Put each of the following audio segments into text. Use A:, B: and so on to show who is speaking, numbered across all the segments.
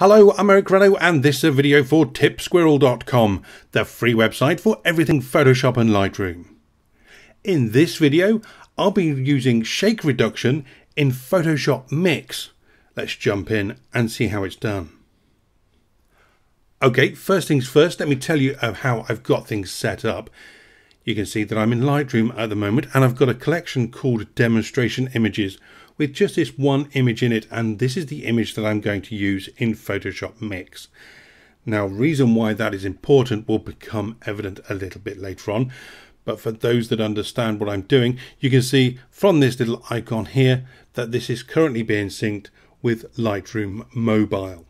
A: Hello, I'm Eric Renno and this is a video for tipsquirrel.com, the free website for everything Photoshop and Lightroom. In this video, I'll be using shake reduction in Photoshop Mix. Let's jump in and see how it's done. Okay, first things first, let me tell you how I've got things set up. You can see that I'm in Lightroom at the moment and I've got a collection called Demonstration Images with just this one image in it and this is the image that I'm going to use in Photoshop Mix. Now reason why that is important will become evident a little bit later on but for those that understand what I'm doing you can see from this little icon here that this is currently being synced with Lightroom Mobile.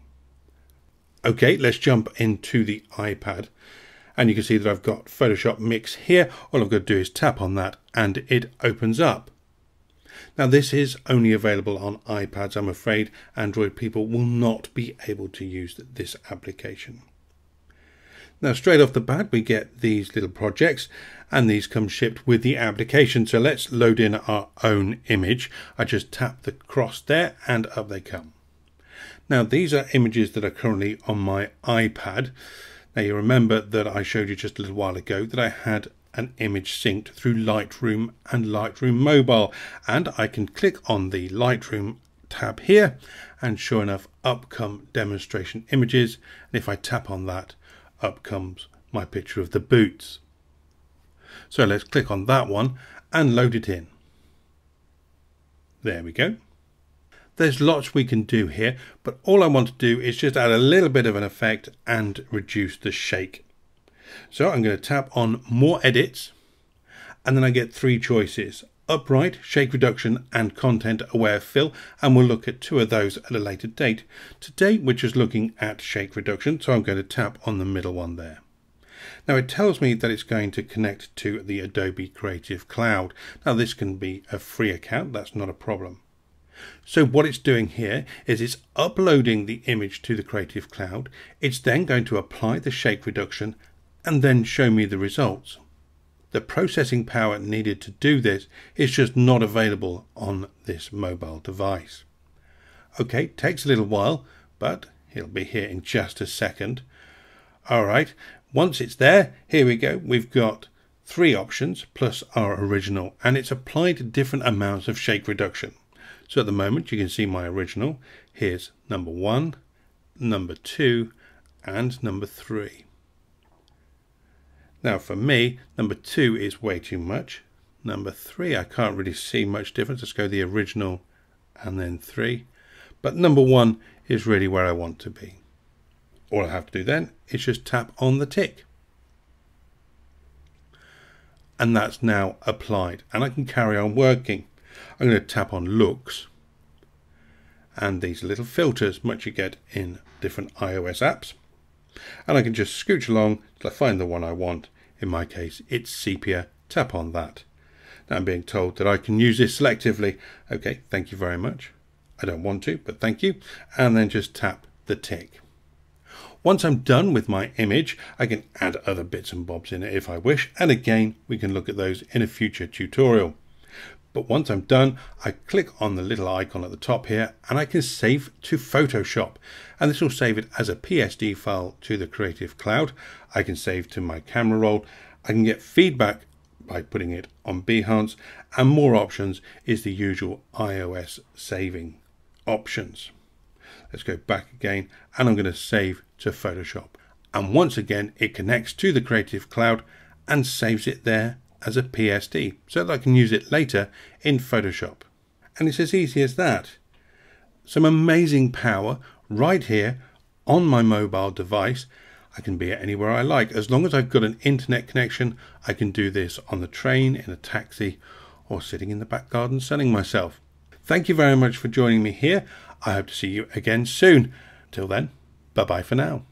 A: Okay let's jump into the iPad and you can see that I've got Photoshop Mix here all I've got to do is tap on that and it opens up. Now this is only available on iPads. I'm afraid Android people will not be able to use this application. Now straight off the bat we get these little projects and these come shipped with the application. So let's load in our own image. I just tap the cross there and up they come. Now these are images that are currently on my iPad. Now you remember that I showed you just a little while ago that I had an image synced through Lightroom and Lightroom Mobile. And I can click on the Lightroom tab here and sure enough up come demonstration images and if I tap on that up comes my picture of the boots. So let's click on that one and load it in. There we go. There's lots we can do here, but all I want to do is just add a little bit of an effect and reduce the shake. So I'm going to tap on more edits and then I get three choices upright, shake reduction and content aware fill and we'll look at two of those at a later date. Today we're just looking at shake reduction so I'm going to tap on the middle one there. Now it tells me that it's going to connect to the Adobe Creative Cloud. Now this can be a free account, that's not a problem. So what it's doing here is it's uploading the image to the Creative Cloud. It's then going to apply the shake reduction and then show me the results. The processing power needed to do this is just not available on this mobile device. Okay, takes a little while, but it'll be here in just a second. All right, once it's there, here we go. We've got three options plus our original, and it's applied different amounts of shake reduction. So at the moment, you can see my original. Here's number one, number two, and number three. Now for me, number two is way too much. Number three, I can't really see much difference. Let's go the original and then three. But number one is really where I want to be. All I have to do then is just tap on the tick. And that's now applied. And I can carry on working. I'm going to tap on looks. And these little filters, much you get in different iOS apps and I can just scooch along till I find the one I want. In my case, it's sepia. Tap on that. Now I'm being told that I can use this selectively. Okay, thank you very much. I don't want to, but thank you. And then just tap the tick. Once I'm done with my image, I can add other bits and bobs in it if I wish. And again, we can look at those in a future tutorial. But once I'm done, I click on the little icon at the top here and I can save to Photoshop. And this will save it as a PSD file to the Creative Cloud. I can save to my camera roll. I can get feedback by putting it on Behance and more options is the usual iOS saving options. Let's go back again and I'm going to save to Photoshop. And once again, it connects to the Creative Cloud and saves it there as a PSD so that I can use it later in Photoshop. And it's as easy as that. Some amazing power right here on my mobile device. I can be anywhere I like. As long as I've got an internet connection, I can do this on the train, in a taxi, or sitting in the back garden sunning myself. Thank you very much for joining me here. I hope to see you again soon. Till then, bye bye for now.